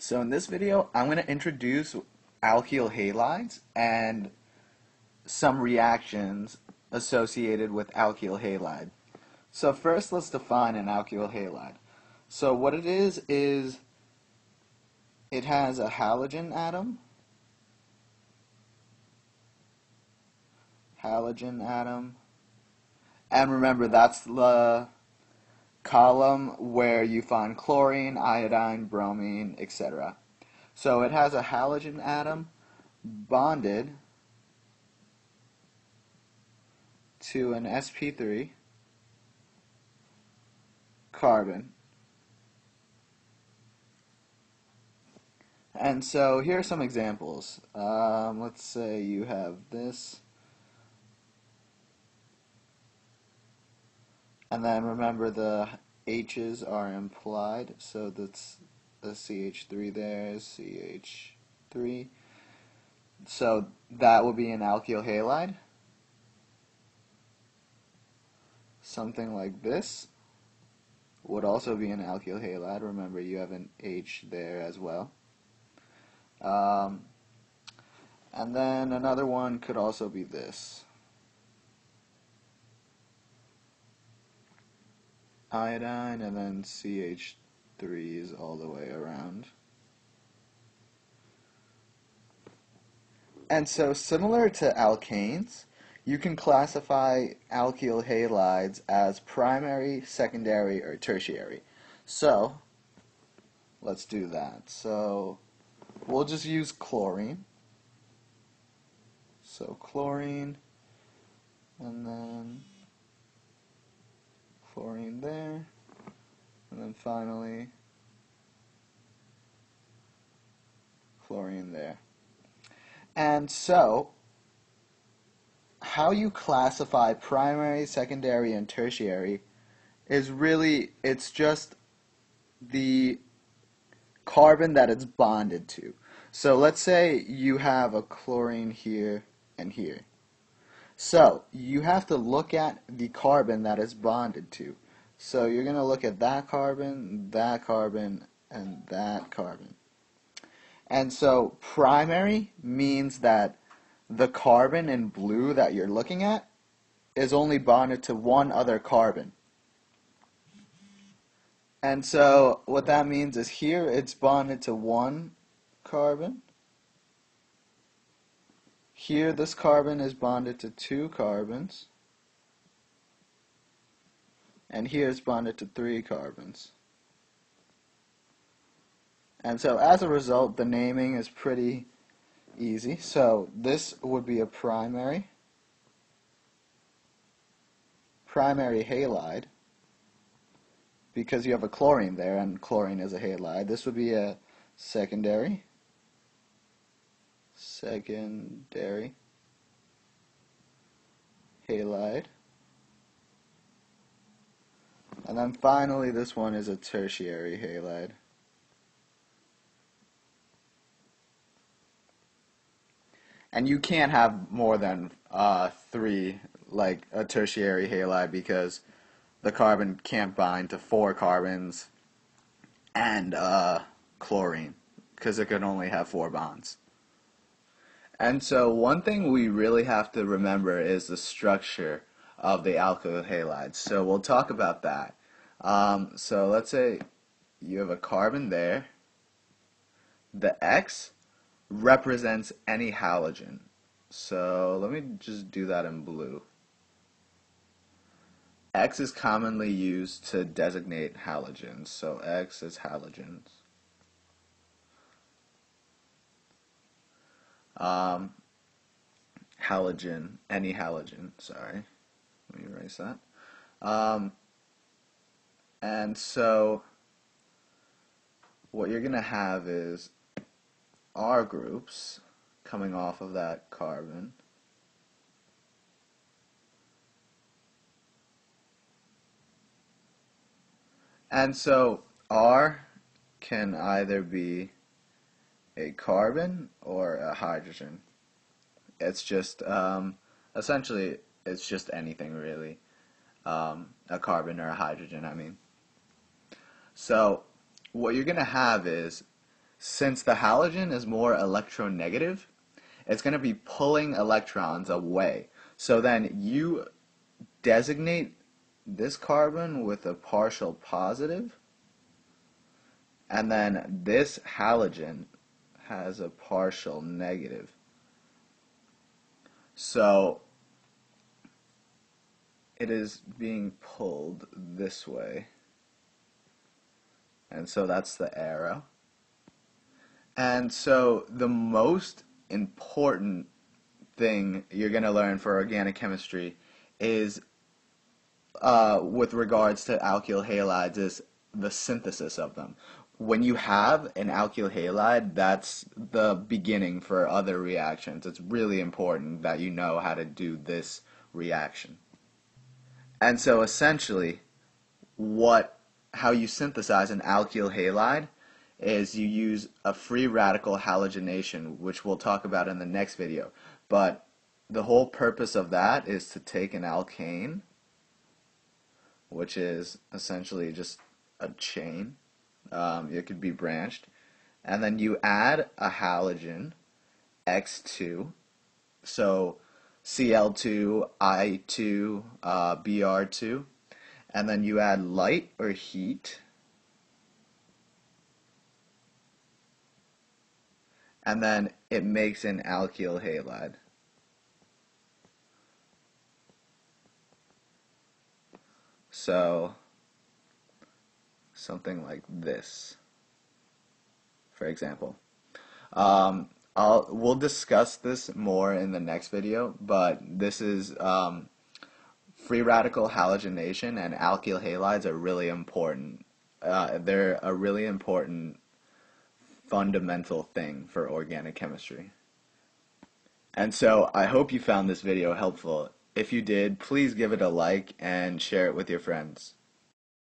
So in this video, I'm going to introduce alkyl halides and some reactions associated with alkyl halide. So first, let's define an alkyl halide. So what it is, is it has a halogen atom, halogen atom, and remember that's the column where you find chlorine, iodine, bromine, etc. So it has a halogen atom bonded to an sp3 carbon. And so here are some examples. Um, let's say you have this And then remember the H's are implied, so that's the CH3 there, CH3. So that will be an alkyl halide. Something like this would also be an alkyl halide. Remember, you have an H there as well. Um, and then another one could also be this. Iodine and then CH3s all the way around. And so similar to alkanes, you can classify alkyl halides as primary, secondary, or tertiary. So, let's do that. So, we'll just use chlorine. So chlorine, and then chlorine there, and then finally chlorine there. And so, how you classify primary, secondary, and tertiary is really, it's just the carbon that it's bonded to. So let's say you have a chlorine here and here. So you have to look at the carbon that is bonded to. So you're going to look at that carbon, that carbon, and that carbon. And so primary means that the carbon in blue that you're looking at is only bonded to one other carbon. And so what that means is here it's bonded to one carbon here this carbon is bonded to two carbons and here it's bonded to three carbons. And so as a result the naming is pretty easy. So this would be a primary primary halide because you have a chlorine there and chlorine is a halide. This would be a secondary secondary halide. And then finally this one is a tertiary halide. And you can't have more than uh, three, like a tertiary halide, because the carbon can't bind to four carbons and uh, chlorine, because it can only have four bonds. And so one thing we really have to remember is the structure of the alkyl halides. So we'll talk about that. Um, so let's say you have a carbon there. The X represents any halogen. So let me just do that in blue. X is commonly used to designate halogens. So X is halogens. Um, halogen, any halogen, sorry. Let me erase that. Um, and so what you're going to have is R groups coming off of that carbon. And so R can either be a carbon or a hydrogen. It's just um, essentially it's just anything really, um, a carbon or a hydrogen. I mean, so what you're gonna have is since the halogen is more electronegative, it's going to be pulling electrons away. So then you designate this carbon with a partial positive, and then this halogen has a partial negative. So it is being pulled this way. And so that's the arrow. And so the most important thing you're going to learn for organic chemistry is uh, with regards to alkyl halides is the synthesis of them. When you have an alkyl halide, that's the beginning for other reactions. It's really important that you know how to do this reaction. And so essentially, what how you synthesize an alkyl halide is you use a free radical halogenation, which we'll talk about in the next video. But the whole purpose of that is to take an alkane, which is essentially just a chain. Um, it could be branched. And then you add a halogen, X2. So Cl2, I2, uh, Br2. And then you add light or heat and then it makes an alkyl halide. So something like this, for example. Um, I'll, we'll discuss this more in the next video, but this is um, free radical halogenation and alkyl halides are really important. Uh, they're a really important fundamental thing for organic chemistry. And so I hope you found this video helpful. If you did, please give it a like and share it with your friends.